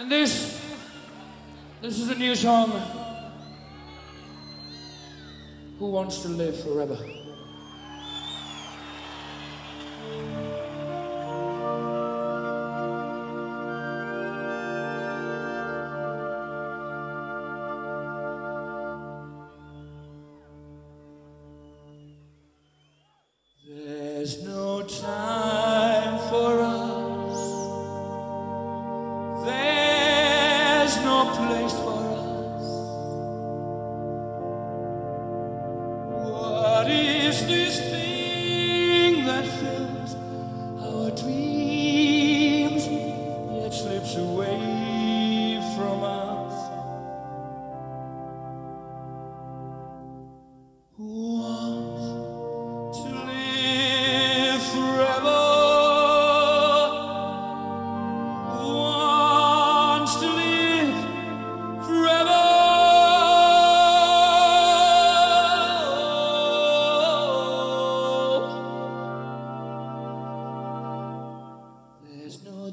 And this, this is a new song. Who wants to live forever? There's no time. this is.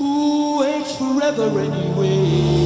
Who waits forever anyway?